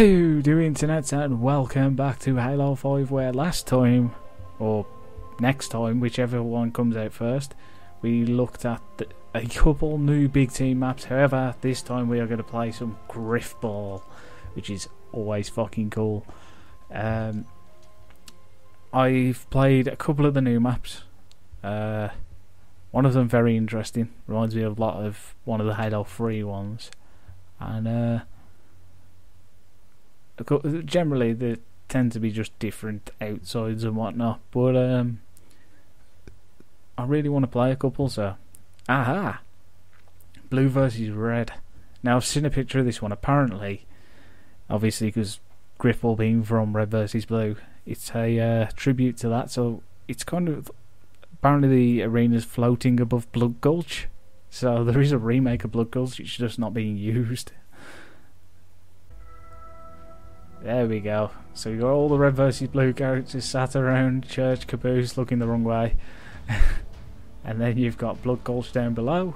How do internet and welcome back to Halo 5 where last time, or next time, whichever one comes out first, we looked at the, a couple new big team maps. However, this time we are going to play some Grifball, which is always fucking cool. Um, I've played a couple of the new maps. Uh, one of them very interesting. Reminds me of a lot of one of the Halo 3 ones. And uh, generally they tend to be just different outsides and whatnot. But um, I really want to play a couple, so aha, blue versus red. Now I've seen a picture of this one. Apparently, obviously because Grifball being from Red versus Blue, it's a uh, tribute to that. So it's kind of apparently the arena's floating above Blood Gulch. So there is a remake of Blood Gulch. It's just not being used. There we go. So you got all the red versus blue characters sat around Church Caboose looking the wrong way. and then you've got Blood Gulch down below.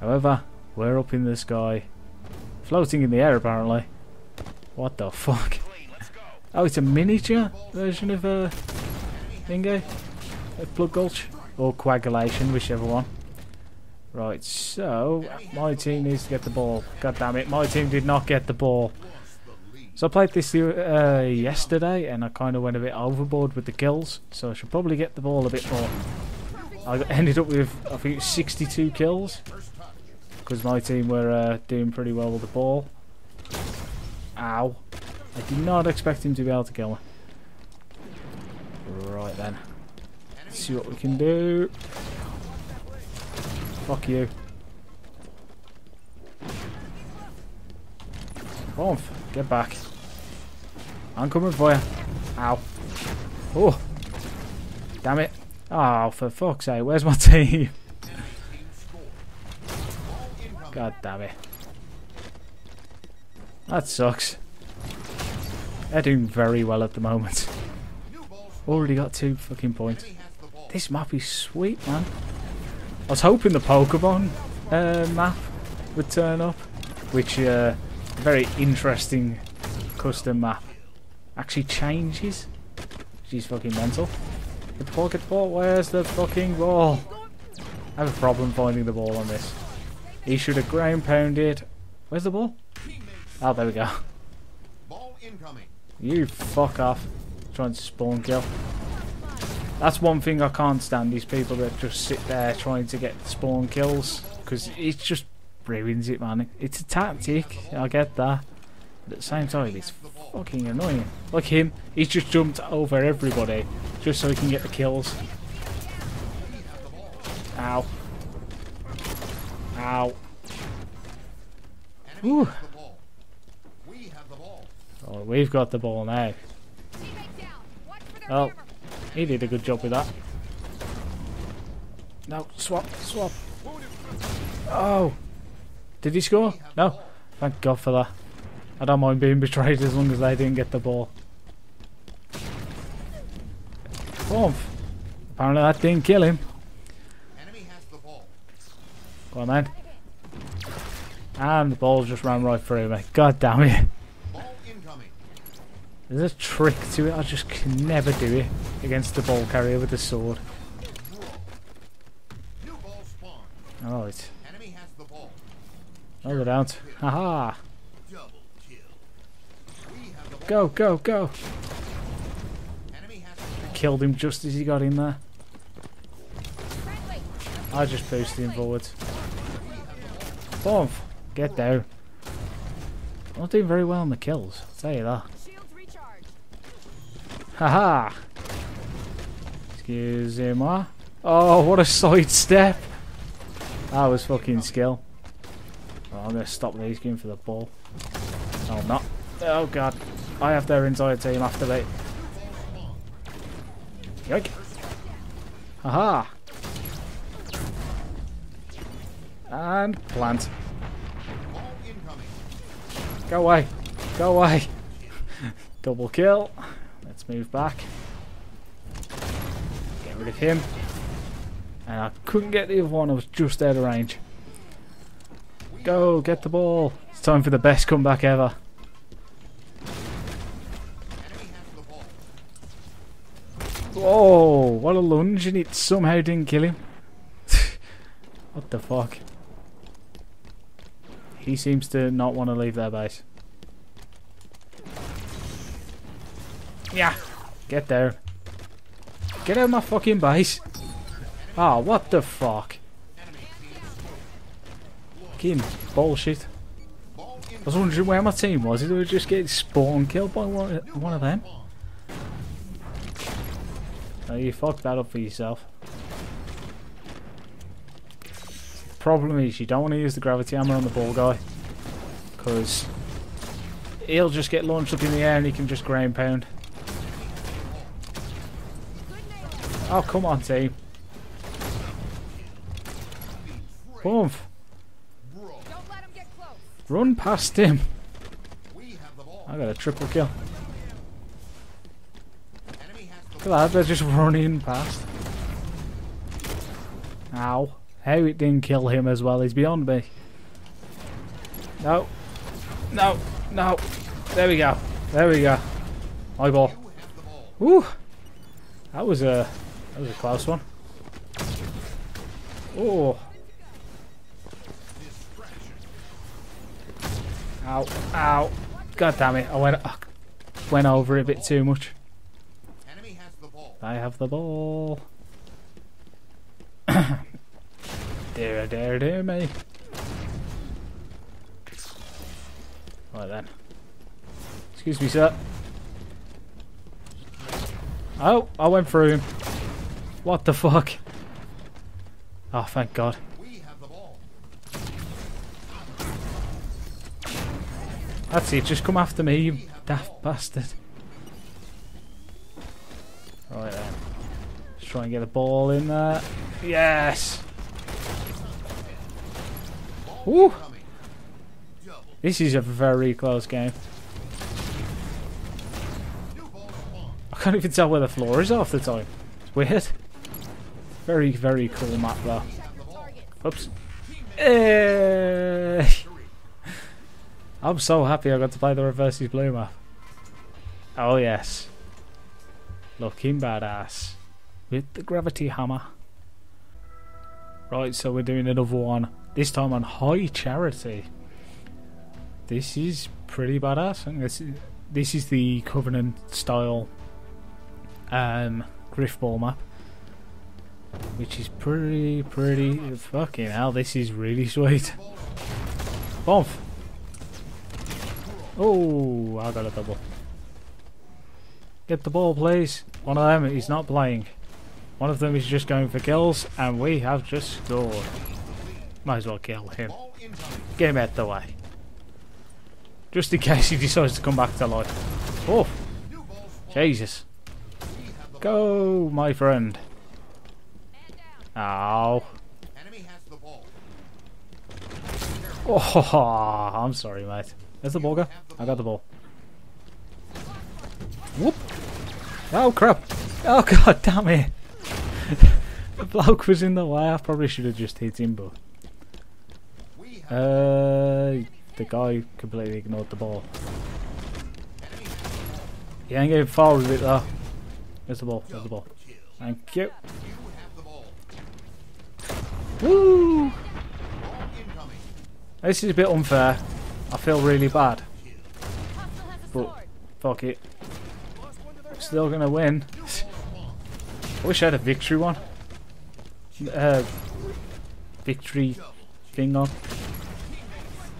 However, we're up in the sky. Floating in the air apparently. What the fuck? Oh, it's a miniature version of uh, Bingo? Of Blood Gulch? Or Coagulation, whichever one. Right, so my team needs to get the ball. God damn it, my team did not get the ball. So I played this uh, yesterday and I kind of went a bit overboard with the kills. So I should probably get the ball a bit more. I ended up with, I think, 62 kills. Because my team were uh, doing pretty well with the ball. Ow. I did not expect him to be able to kill me. Right then. Let's see what we can do. Fuck you. Off. Get back. I'm coming for you. Ow. Oh. Damn it. Oh, for fuck's sake. Where's my team? God damn it. That sucks. They're doing very well at the moment. Already got two fucking points. This map is sweet, man. I was hoping the Pokemon uh, map would turn up, which uh, very interesting custom map actually changes. She's fucking mental. The pocket ball, where's the fucking ball? I have a problem finding the ball on this. He should have ground pounded. Where's the ball? Oh, there we go. You fuck off. Trying to spawn kill. That's one thing I can't stand, these people that just sit there trying to get spawn kills. Because it's just ruins it, man. It's a tactic, I get that. But at the same time, it's fucking annoying. Like him, he's just jumped over everybody just so he can get the kills. Ow. Ow. Whew. Oh, we've got the ball now. Well, he did a good job with that. No, swap, swap. Oh! Did he score? No. Thank God for that. I don't mind being betrayed as long as they didn't get the ball. Boom. Apparently that didn't kill him. Go on then. And the ball just ran right through me. God damn it. There's a trick to it. I just can never do it against the ball carrier with the sword. Alright. Oh, they don't. Haha. Go, go, go. Killed him just as he got in there. I just boosted him forwards. Boom. Get down. I'm not doing very well on the kills, I'll tell you that. Haha. Excuse me. Oh, what a sidestep. That was fucking skill. Oh, I'm going to stop these going for the ball. No, I'm not. Oh, God. I have their entire team after me. Yoink. Haha. And plant. Go away. Go away. Double kill. Let's move back. Get rid of him. And I couldn't get the other one. I was just out of range. Go, get the ball. It's time for the best comeback ever. Oh, what a lunge, and it somehow didn't kill him. what the fuck? He seems to not want to leave their base. Yeah, get there. Get out of my fucking base. Ah, oh, what the fuck? Fucking bullshit. I was wondering where my team was. Did we just get spawn killed by one, of them? You fucked that up for yourself. The Problem is, you don't want to use the gravity hammer on the ball guy. Because he'll just get launched up in the air and he can just ground pound. Oh, come on, team. Boom. Run past him. I got a triple kill. Look they're just running past. Ow. How it didn't kill him as well is beyond me. No. No. No. There we go. There we go. My ball. Woo. That was a that was a close one. Oh. Ow. Ow. God damn it. I went uh, went over it a bit too much. I have the ball. dare, dare, dare me. Right then. Excuse me, sir. Oh, I went through him. What the fuck? Oh, thank God. That's it, just come after me, you daft bastard. Right then. Let's try and get the ball in there. Yes! Woo! This is a very close game. I can't even tell where the floor is half the time. It's weird. Very, very cool map though. Oops. Hey. I'm so happy I got to play the Red versus Blue map. Oh yes. Looking badass. With the gravity hammer. Right, so we're doing another one. This time on High Charity. This is pretty badass. This is, this is the Covenant style um, Grifball map. Which is pretty, pretty... Fucking hell, this is really sweet. Bombs! Oh, I got a double. Get the ball, please. One of them is not playing. One of them is just going for kills, and we have just scored. Might as well kill him. Get him out the way. Just in case he decides to come back to life. Oh! Jesus. Go, my friend. Ow. Oh, I'm sorry, mate. Where's the ball go? I got the ball. Whoop! Oh crap! Oh god damn it! the bloke was in the way. I probably should have just hit him, but uh, the guy completely ignored the ball. He ain't getting far with it though. Where's the ball? Where's the ball? Thank you. Woo! This is a bit unfair. I feel really bad. But fuck it. Still gonna win. I wish I had a victory one. Uh, victory thing on.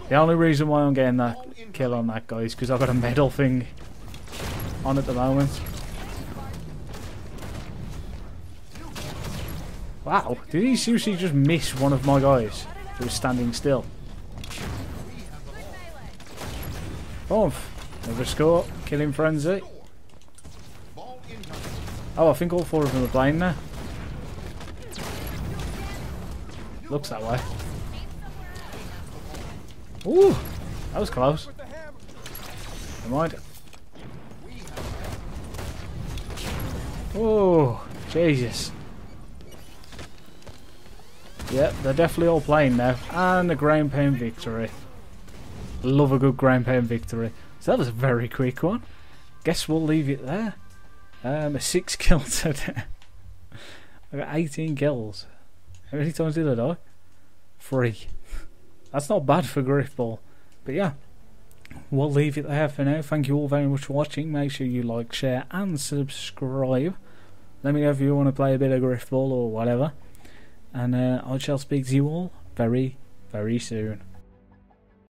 The only reason why I'm getting that kill on that guy is because I've got a medal thing on at the moment. Wow, did he seriously just miss one of my guys who was standing still? Boom. Never score. Killing frenzy. Oh, I think all four of them are playing now. Looks that way. Ooh, that was close. Never mind. Oh, Jesus. Yep, they're definitely all playing now. And a ground pound victory. Love a good ground pound victory. So that was a very quick one. Guess we'll leave it there. Um, six kills today. I got 18 kills. How many times did I die? Three. That's not bad for Grifball. But yeah, we'll leave it there for now. Thank you all very much for watching. Make sure you like, share, and subscribe. Let me know if you want to play a bit of Grifball or whatever. And uh, I shall speak to you all very, very soon.